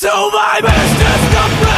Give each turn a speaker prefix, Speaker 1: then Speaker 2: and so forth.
Speaker 1: To my business, the